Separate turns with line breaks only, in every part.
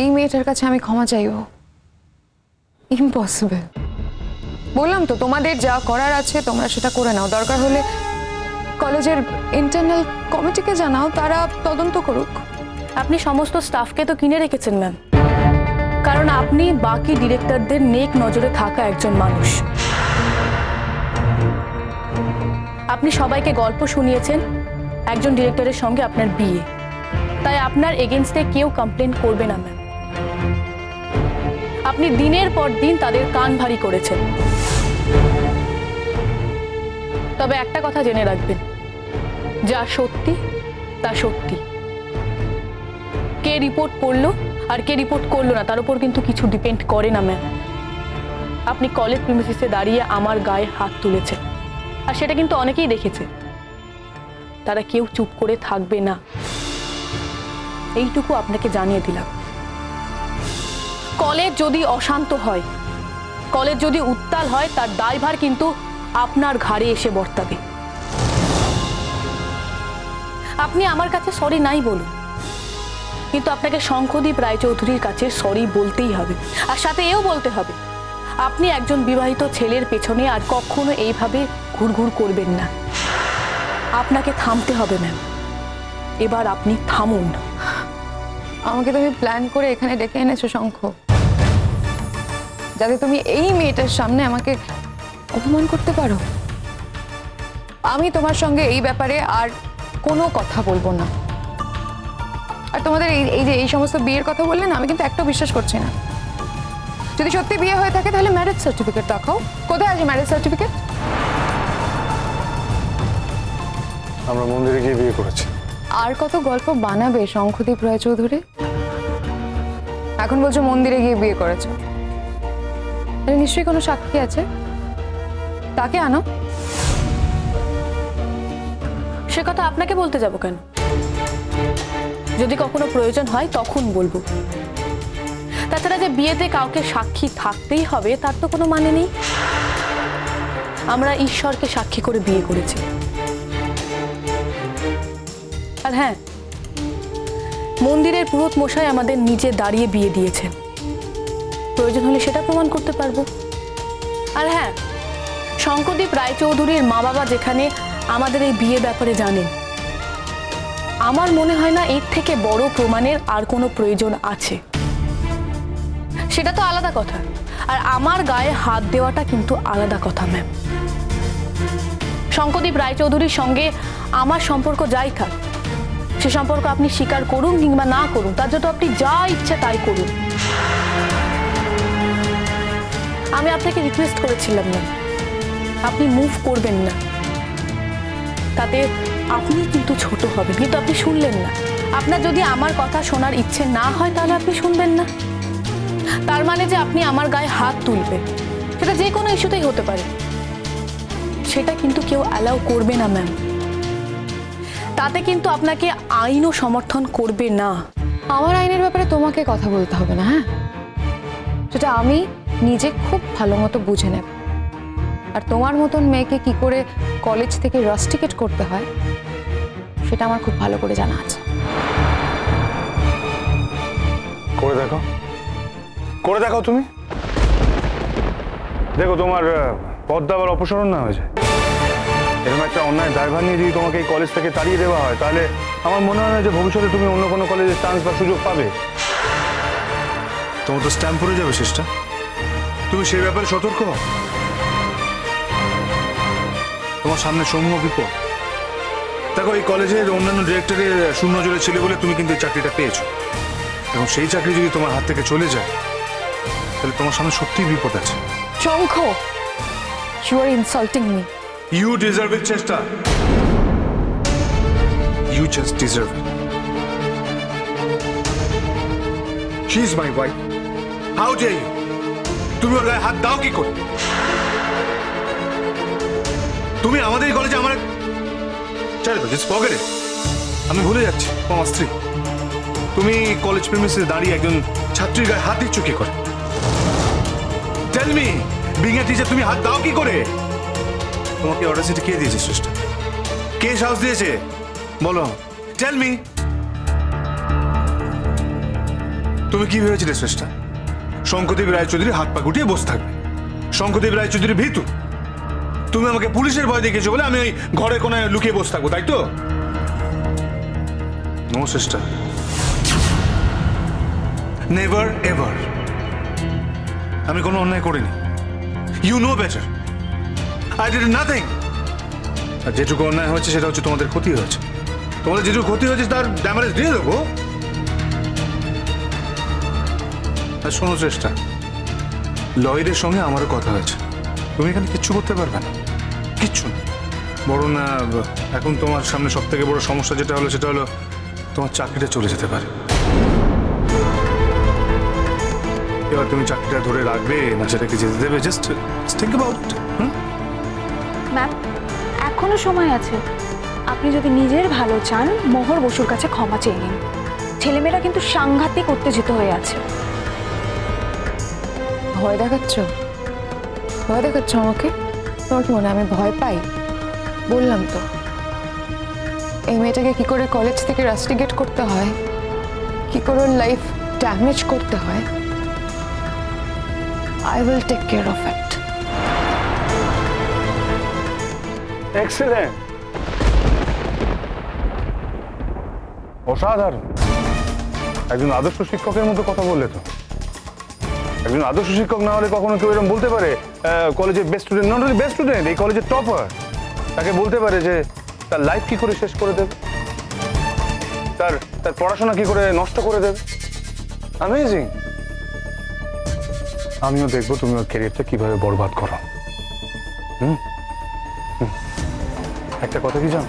এই মেয়েটার কাছে আমি ক্ষমা চাইব। ইম্পসিবল বললাম তো, তোমাদের যা করার আছে তোমরা সেটা করে নাও। দরকার হলে কলেজের ইন্টারনাল কমিটিকে জানাও, তারা তদন্ত করুক।
আপনি সমস্ত স্টাফকে তো কিনে রেখেছেন ম্যাম কারণ আপনি বাকি ডিরেক্টরদের নেক নজরে থাকা একজন মানুষ। আপনি সবাইকে গল্প শুনিয়েছেন, একজন ডিরেক্টরের সঙ্গে আপনার বিয়ে। তাই আপনার এগেনস্টে কেউ কমপ্লেন করবে না ম্যাম আপনি দিনের পর দিন তাদের কান ভারী করেছেন। তবে একটা কথা জেনে রাখবেন, যা সত্যি, তা সত্যি। কে রিপোর্ট করল আর কে রিপোর্ট করল না, তার উপর কিন্তু কিছু ডিপেন্ড করে না, ম্যাম। আপনি কলেজ প্রিমিসিসে দাঁড়িয়ে আমার গায়ে হাত তুলেছেন, আর সেটা কিন্তু অনেকেই দেখেছে। তারা কেউ চুপ করে থাকবে না। এইটুকু আপনাকে জানিয়ে দিলাম। কলেজ যদি অশান্ত হয়, কলেজ যদি উত্তাল হয়, তার দায়ভার কিন্তু আপনার ঘাড়ে এসে বর্তাবে। আপনি আমার কাছে সরি নাই বলুন। কিন্তু আপনাকে শঙ্খদীপ রায়চৌধুরীর কাছে সরি বলতেই হবে। আর সাথে এও বলতে হবে, আপনি একজন বিবাহিত ছেলের পেছনে আর কখনো এইভাবে ঘুরঘুর করবেন না। আপনাকে থামতে হবে ম্যাম এবার আপনি থামুন।
আমাকে তুমি প্ল্যান করে এখানে ডেকে এনেছো, শঙ্খ। যাতে তুমি এই মেয়েটার সামনে আমাকে অপমান করতে পারো। আমি তোমার সঙ্গে এই ব্যাপারে আর কোনো কথা বলব না। আর তোমাদের এই এই যে এই সমস্ত বিয়ের কথা বললে না, আমি কিন্তু একটাও বিশ্বাস করছি না। যদি সত্যি বিয়ে হয়ে থাকে, তাহলে ম্যারেজ সার্টিফিকেট দেখাও। কোথায় আছে ম্যারেজ সার্টিফিকেট
আমরা মন্দিরে গিয়ে বিয়ে করেছি।
আর কত গল্প বানাবে শঙ্খদীপ রায়চৌধুরী? এখন বলছো মন্দিরে গিয়ে বিয়ে করেছ। তাহলে নিশ্চয়ই কোনো সাক্ষী আছে? তাকে আনো।
সে কথা আপনাকে বলতে যাব কেন? যদি কখনো প্রয়োজন হয় তখন বলব। তাছাড়া যে বিয়েতে কাউকে সাক্ষী থাকতেই হবে, তার তো কোনো মানে নেই। আমরা ঈশ্বরকে সাক্ষী করে বিয়ে করেছি। আর হ্যাঁ মন্দিরের পুরোত মশাই আমাদের নিজে দাঁড়িয়ে বিয়ে দিয়েছেন। প্রয়োজন হলে সেটা প্রমাণ করতে পারব। আর হ্যাঁ শঙ্করদীপ রায়চৌধুরীর মা বাবা যেখানে আমাদের এই বিয়ে ব্যাপারে জানেন, আমার মনে হয় না এর থেকে বড় প্রমাণের আর কোনো প্রয়োজন আছে। সেটা তো আলাদা কথা, আর আমার গায়ে হাত দেওয়াটা কিন্তু আলাদা কথা, ম্যাম। শঙ্করদীপ রায়চৌধুরীর সঙ্গে আমার সম্পর্ক যাই থাক সে সম্পর্ক আপনি স্বীকার করুন কিংবা না করুন, তার জন্য আপনি যা ইচ্ছা তাই করুন। আমি আপনাকে রিকোয়েস্ট করেছিলাম ম্যাম আপনি মুভ করবেন না। তাতে আপনি কিন্তু ছোট হবেন, কিন্তু আপনি শুনলেন না। আপনার যদি আমার কথা শোনার ইচ্ছে না হয়, তাহলে আপনি শুনবেন না। তার মানে যে আপনি আমার গায়ে হাত তুলবেন, সেটা যে কোনো ইস্যুতেই হতে পারে। সেটা কিন্তু কেউ অ্যালাউ করবে না ম্যাম তাতে কিন্তু আপনাকে আইনও সমর্থন করবে না।
আমার আইনের ব্যাপারে তোমাকে কথা বলতে হবে না হ্যাঁ? সেটা আমি নিজে খুব ভালো মতো বুঝে নেব। আর তোমার মতন মেয়েকে কি করে কলেজ থেকে রাস্টিকেট করতে হয় সেটা আমার খুব ভালো করে জানা আছে।
করে দেখো। করে দেখো তুমি। দেখো তোমার পদ্মা আবার অপসারণ না হয়ে যায় এরকম একটা অন্যায় ড্রাইভার নিয়ে যদি তোমাকে এই কলেজ থেকে তাড়িয়ে দেওয়া হয় তাহলে আমার মনে হয় না যে ভবিষ্যতে তুমি অন্য কোনো কলেজে চান্স বা সুযোগ পাবে।
তোমার তো স্ট্যাম্প পড়ে যাবে শেষটা। তুমি সেই ব্যাপারে সতর্ক হও। তোমার সামনে সমূহ বিপদ। দেখো এই কলেজের অন্যান্য ডিরেক্টরের শূন্য জোরে ছিল বলে তুমি কিন্তু এই চাকরিটা পেয়েছ। এবং সেই চাকরি যদি তোমার হাত থেকে চলে যায় তাহলে তোমার সামনে সত্যিই বিপদ আছে।
Shankha you are insulting me
you deserve it Cheshta you just deserve it she is my wife how dare তুমি ওর গায়ে হাত দাও কি করে? তুমি আমাদের কলেজে আমার চাই তো জাস্ট পকেটে আমি ভুলে যাচ্ছি আমার স্ত্রী। তুমি কলেজ প্রেমিসে দাঁড়িয়ে একজন ছাত্রীর গায়ে হাত দিচ্ছ কি করে? টেল মি বিং টিচার তুমি হাত দাও কি করে? তোমাকে অর্ডার সিটি কে দিয়েছে সিস্টার কে সাহস দিয়েছে? বলো। টেল মি তুমি কি ভেবেছিলে শ্রেষ্ঠা শঙ্করদেব রায়চৌধুরী হাত পা গুটিয়ে বসে থাকবে। শঙ্করদেব রায়চৌধুরী ভীতু। তুমি আমাকে পুলিশের ভয় দেখিয়েছো বলে আমি ওই ঘরে কোনায় লুকিয়ে বসে থাকব, তাই তো? নো সিস্টার নেভার এভার আমি কোনো অন্যায় করিনি। You know better I did nothing আর যেটুকু অন্যায় হয়েছে, সেটা হচ্ছে তোমাদের ক্ষতি হয়েছে। তোমাদের যেটুকু ক্ষতি হয়েছে, তার ড্যামেজ দিয়ে দেবো। আর শোনো চেষ্টা লয়েডের সঙ্গে আমারও কথা হয়েছে। তুমি এখানে কিচ্ছু করতে পারবে না। কিচ্ছু না। বড় না এখন তোমার সামনে সব থেকে বড় সমস্যা যেটা হলো, সেটা হলো তোমার চাকরিটা চলে যেতে পারে। এবার তুমি চাকরিটা ধরে রাখবে, না সেটাকে যেতে দেবে just think about hmm?
Ma'am, এখনও সময় আছে। আপনি যদি নিজের ভালো চান, মোহর বসুর কাছে ক্ষমা চেয়ে নিন। ছেলেমেয়েরা কিন্তু সাংঘাতিক উত্তেজিত হয়ে আছে।
ভয় দেখাচ্ছ? ভয় দেখাচ্ছ আমাকে? তোমার কি মনে আমি ভয় পাই? বললাম তো। এই মেয়েটাকে কি করে কলেজ থেকে রাস্টিগেট করতে হয়? কি করে লাইফ ড্যামেজ করতে হয়? I will take care of it
excellent অসাধারণ। একজন আদর্শ শিক্ষকের মতো কথা বললে তো। একজন আদর্শ শিক্ষক না হলে কখনো কেউ এরকম বলতে পারে কলেজের best student not only best student এই কলেজের টপার তাকে বলতে পারে যে, তার লাইফ কি করে শেষ করে দেবে? তার তার পড়াশোনা কি করে নষ্ট করে দেবে? অ্যামেজিং আমিও দেখব তুমি ওর ক্যারিয়ারটা কীভাবে বরবাদ করো। একটা কথা কি জানো?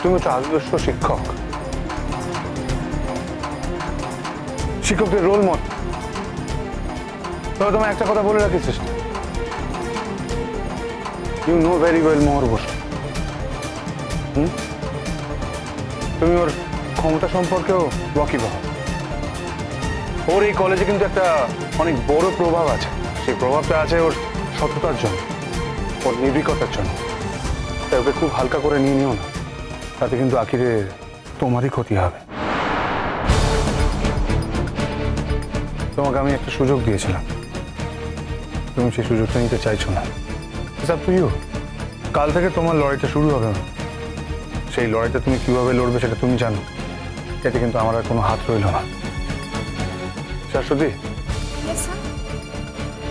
তুমি হচ্ছে আদর্শ শিক্ষক। শিক্ষকদের রোল মডেল তবে তোমায় একটা কথা বলে রাখি Cheshta you know very well Mohor Basu. Hmm? তুমি ওর ক্ষমতা সম্পর্কেও ওয়াকিবহ ওর এই কলেজে কিন্তু একটা অনেক বড় প্রভাব আছে। সেই প্রভাবটা আছে ওর সততার জন্য, ওর নির্ভীকতার জন্য। তাই ওকে খুব হালকা করে নিয়ে নিও না। তাতে কিন্তু আখিরে তোমারই ক্ষতি হবে। তোমাকে আমি একটা সুযোগ দিয়েছিলাম। তুমি সেই সুযোগটা নিতে চাইছো না। সব তুইও কাল থেকে তোমার লড়াইটা শুরু হবে না। সেই লড়াইটা তুমি কীভাবে লড়বে সেটা তুমি জানো। এতে কিন্তু আমার আর কোনো হাত রইল না। শাশ্বতী?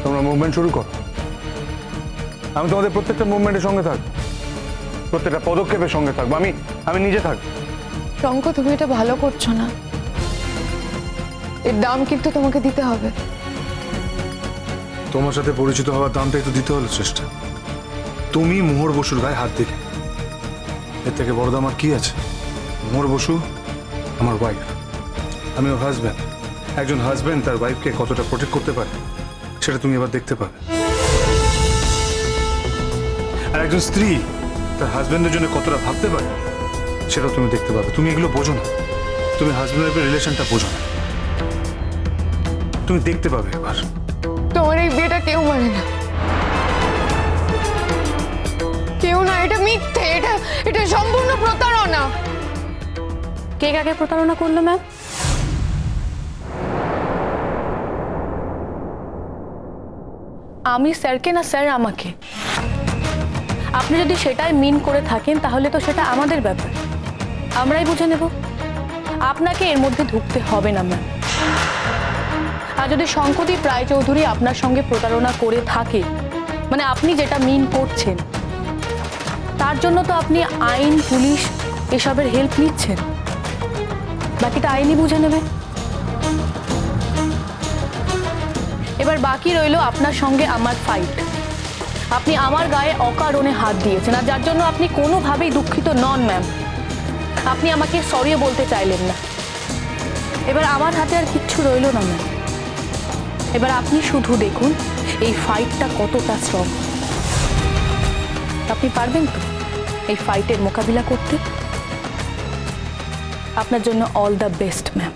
তোমরা মুভমেন্ট শুরু করো। আমি তোমাদের প্রত্যেকটা মুভমেন্টের সঙ্গে থাকব। প্রত্যেকটা পদক্ষেপের সঙ্গে থাকব। আমি আমি নিজে থাকব।
শঙ্খ তুমি এটা ভালো করছ না। এর দাম কিন্তু তোমাকে দিতে হবে।
তোমার সাথে পরিচিত হওয়ার দামটা একটু দিতে হলো চেষ্টা। তুমি মোহর বসুর গায়ে হাত দিলে। এর থেকে বড় দাম আর কি আছে? মোহর বসু আমার ওয়াইফ আমি ওর হাজব্যান্ড একজন হাজব্যান্ড তার ওয়াইফকে কতটা প্রোটেক্ট করতে পারে সেটা তুমি এবার দেখতে পাবে। আর একজন স্ত্রী তার হাজব্যান্ডের জন্য কতটা ভাবতে পারে? সেটাও তুমি দেখতে পাবে। তুমি এগুলো বোঝো না। তুমি হাজব্যান্ড ওয়াইফের রিলেশনটা বোঝো না। তুমি দেখতে পাবে এবার
তোমার এই বিয়েটা কেউ মানে না। কেউ না এটা মিথ্যে। এটা এটা সম্পূর্ণ প্রতারণা।
কে কাকে প্রতারণা করল ম্যাম আমি স্যারকে না স্যার আমাকে? আপনি যদি সেটাই মিন করে থাকেন, তাহলে তো সেটা আমাদের ব্যাপার। আমরাই বুঝে নেব। আপনাকে এর মধ্যে ঢুকতে হবে না ম্যাম আর যদি শঙ্কদীপ রায়চৌধুরী আপনার সঙ্গে প্রতারণা করে থাকে মানে আপনি যেটা মিন করছেন, তার জন্য তো আপনি আইন, পুলিশ এসবের হেল্প নিচ্ছেন। বাকিটা আইনই বুঝে নেবে। এবার বাকি রইল আপনার সঙ্গে আমার ফাইট আপনি আমার গায়ে অকারণে হাত দিয়েছেন, আর যার জন্য আপনি কোনোভাবেই দুঃখিত নন ম্যাম আপনি আমাকে সরিয়ে বলতে চাইলেন না। এবার আমার হাতে আর কিচ্ছু রইল না ম্যাম এবার আপনি শুধু দেখুন, এই ফাইটটা কতটা স্ট্রং আপনি পারবেন তো এই ফাইটের মোকাবিলা করতে? আপনার জন্য অল দ্য বেস্ট ম্যাম